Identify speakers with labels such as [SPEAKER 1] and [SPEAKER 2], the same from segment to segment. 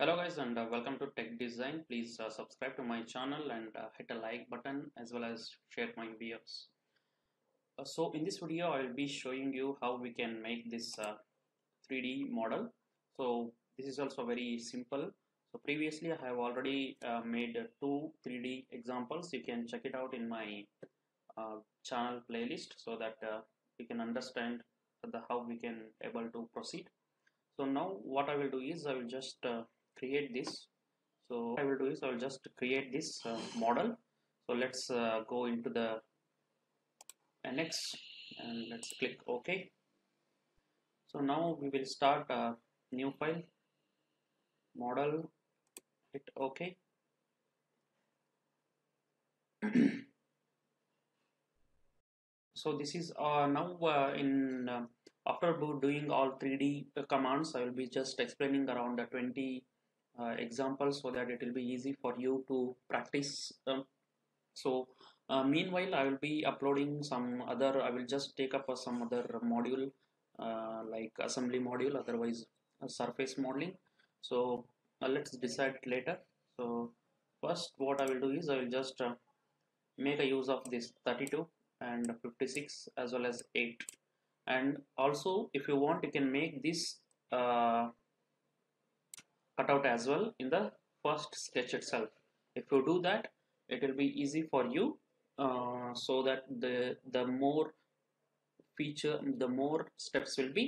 [SPEAKER 1] Hello guys and uh, welcome to Tech Design. Please uh, subscribe to my channel and uh, hit a like button as well as share my videos. Uh, so in this video I will be showing you how we can make this 3D uh, model. So this is also very simple. So previously I have already uh, made two 3D examples. You can check it out in my channel playlist so that you can understand the how we can able to proceed. So now what I will do is I will just create this. So I will do is I will just create this uh, model. So let's uh, go into the NX and let's click OK. So now we will start a new file. Model hit OK. So this is uh, now uh, in uh, after doing all 3d commands i will be just explaining around the 20 uh, examples so that it will be easy for you to practice um, so uh, meanwhile I will be uploading some other I will just take up some other module uh, like assembly module otherwise surface modeling. So uh, let's decide later. So first what I will do is I will just uh, make a use of this 32 and 56 as well as 8 and also if you want you can make this uh, cutout as well in the first sketch itself. If you do that it will be easy for you uh, so that the the more feature the more steps will be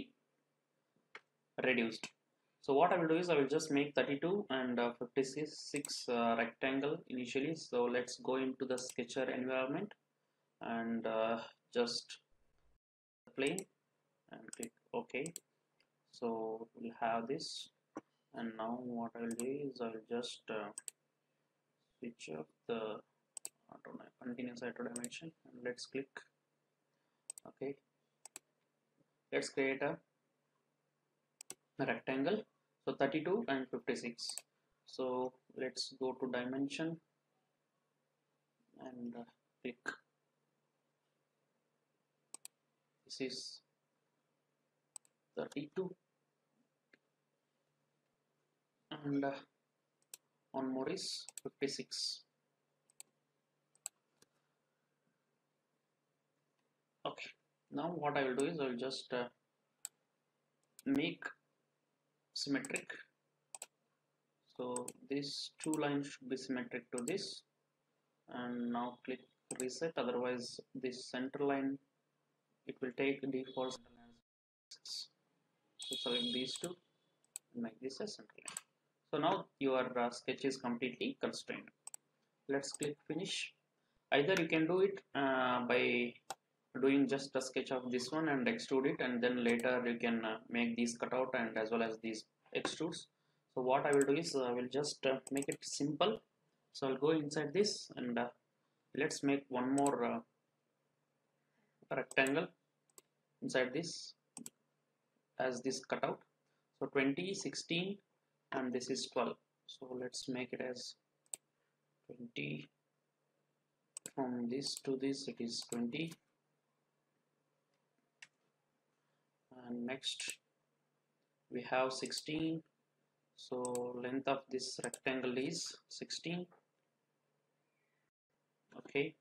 [SPEAKER 1] reduced. So what I will do is I will just make 32 and uh, 56 uh, rectangle initially. So let's go into the sketcher environment and uh, just plane and click OK. So we'll have this and now what I'll do is I'll just uh, switch up the auto continuous auto dimension and let's click. Okay. Let's create a rectangle. So 32 and 56 so let's go to dimension and uh, click. This is 32 and one more is 56 okay. Now what I will do is I will just uh, make symmetric. So these two lines should be symmetric to this. And now click reset. Otherwise this center line it will take default. So select these two and make this a center line so now your uh, sketch is completely constrained. Let's click finish. Either you can do it uh, by doing just a sketch of this one and extrude it and then later you can uh, make these cutout and as well as these extrudes. So what I will do is uh, I will just uh, make it simple. So I'll go inside this and uh, let's make one more rectangle inside this as this cutout. So 20 16 and this is 12 so let's make it as 20 from this to this it is 20 and next we have 16 so length of this rectangle is 16 okay.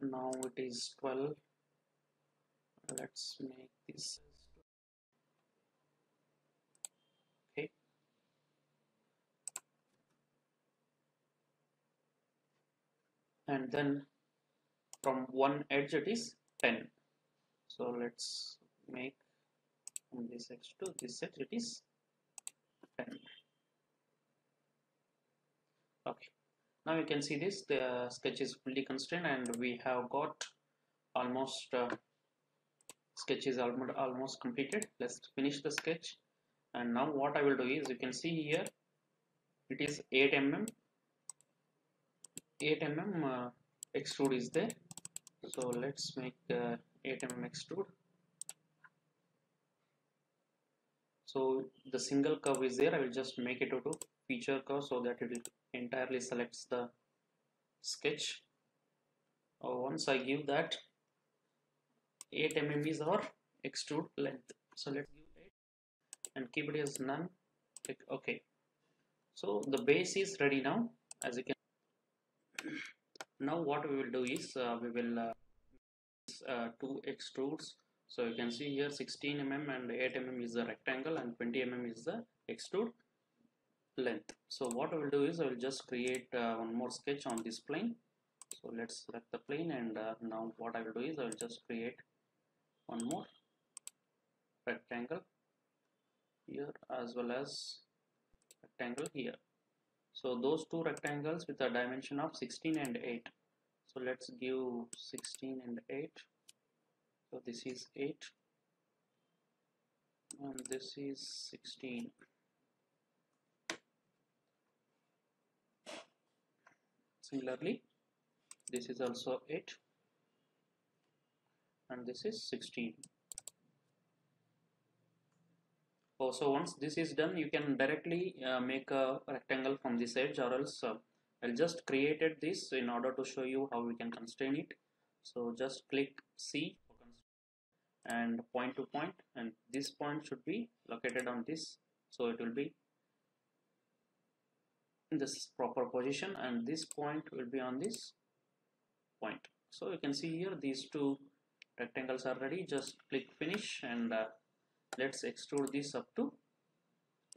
[SPEAKER 1] Now it is 12 let's make this and then from one edge it is 10 so let's make this edge to this edge it is 10 okay. Now you can see this the sketch is fully constrained and we have got almost uh, sketch is almost almost completed. Let's finish the sketch. And now what I will do is you can see here it is 8 mm 8 mm uh, extrude is there. So let's make uh, 8 mm extrude. So the single curve is there. I will just make it to feature curve so that it entirely selects the sketch. Uh, once I give that 8 mm is our extrude length. So let's give 8 and keep it as none. Click ok so the base is ready now. As you can now what we will do is uh, we will uh, uh, two extrudes. So you can see here 16 mm and 8 mm is the rectangle and 20 mm is the extrude length. So what I will do is I will just create uh, one more sketch on this plane. So let's select the plane and uh, now what I will do is I will just create one more rectangle here as well as rectangle here so those two rectangles with a dimension of 16 and 8 so let's give 16 and 8 so this is 8 and this is 16 similarly this is also 8 and this is 16 oh so once this is done you can directly uh, make a rectangle from this edge or else uh, I'll just created this in order to show you how we can constrain it. So just click C and point to point and this point should be located on this. So it will be in this proper position and this point will be on this point. So you can see here these two rectangles are ready. Just click finish and uh, let's extrude this up to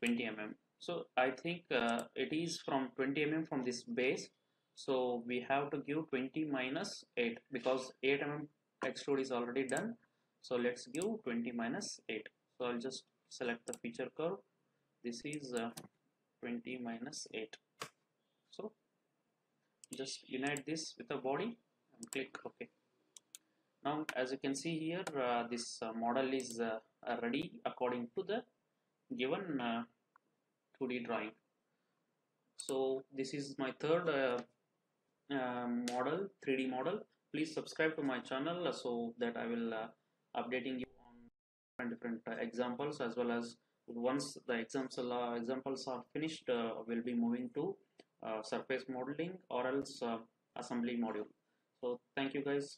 [SPEAKER 1] 20 mm. So I think uh, it is from 20 mm from this base. So we have to give 20 minus 8 because 8 mm extrude is already done. So let's give 20 minus 8 so I'll just select the feature curve. This is uh, 20 minus 8 so just unite this with the body and click ok now as you can see here uh, this uh, model is uh, ready according to the given uh, 2d drawing. So this is my third uh, uh, model 3d model. Please subscribe to my channel so that I will updating you on different examples as well as once the examples are, examples are finished we'll be moving to surface modeling or else assembly module. So thank you guys